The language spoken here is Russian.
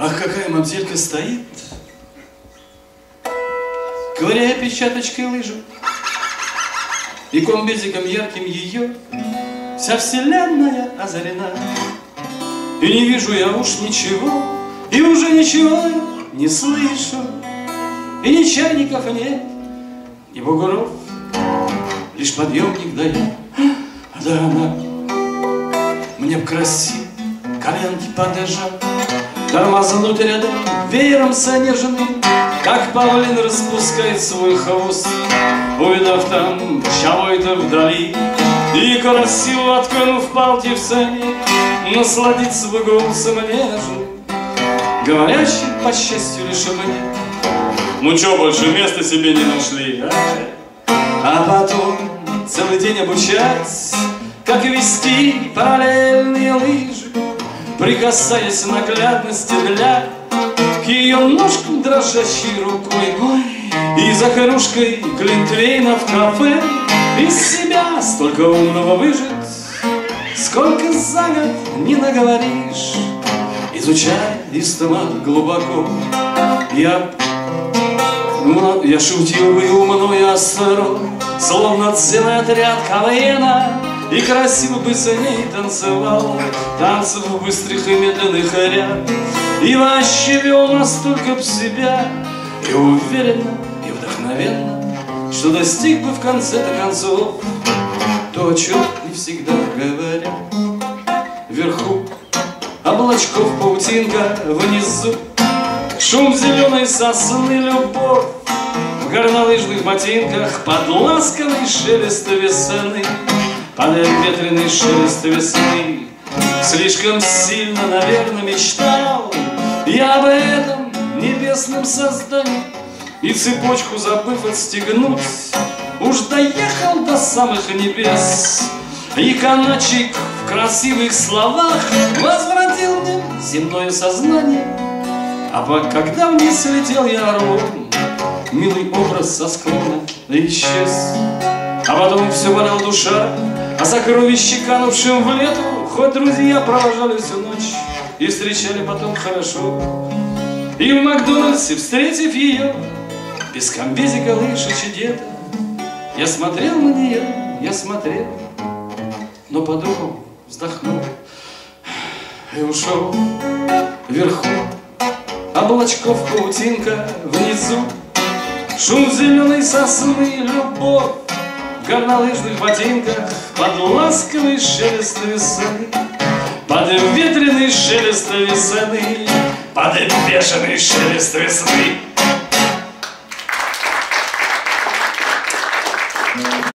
Ах, какая мамзелька стоит, Ковыряя печаточкой лыжу, И комбезиком ярким ее Вся вселенная озарена. И не вижу я уж ничего, И уже ничего не слышу, И ни чайников нет, ни бугров, Лишь подъемник дает. Да она мне б красиво коленки подержать, Тормознуть рядом веером сонеженным, Как павлин распускает свой хвост, Увидав там чего-то вдали, И красиво откинув палки в сани, Насладиться бы голосом нежным, Говорящий, по счастью, лишь мне. Ну чё, больше места себе не нашли, а? А потом целый день обучать, Как вести параллельные лыжи, Прикасаясь наглядности для К ее ножкам дрожащей рукой И за кружкой глинтвейна в кафе Из себя столько умного выжить. Сколько за год не наговоришь Изучая истомат глубоко. Я ну, я шутил бы умно и остро, Словно целый отряд КВНа, И красиво бы за ней танцевал Танцев быстрых и медленных ряд, И вообще вел настолько б себя, И уверенно, и вдохновенно, Что достиг бы в конце-то концов То, о чем не всегда говорят. Вверху облачков паутинка, внизу Шум зеленой сосны, любовь В горнолыжных ботинках Под ласковый шелест весны Под ветреный шелест весны Слишком сильно, наверное, мечтал Я об этом небесном создании. И цепочку забыв отстегнуть Уж доехал до самых небес. И каначик в красивых словах Возвратил мне земное сознание. А когда вниз летел я Милый образ со склона исчез. А потом все болела душа, а сокровище, канувшим в лету, Хоть друзья провожали всю ночь и встречали потом хорошо. И в Макдональдсе, встретив ее, без комбезика, лыж и чедета, Я смотрел на нее, я смотрел, но подумал, вздохнул и ушел вверху Облачков паутинка внизу Шум зеленой сосны, любовь В горнолыжных ботинках Под ласковый шелест весны Под ветреный шелест весны Под бешеный шелест весны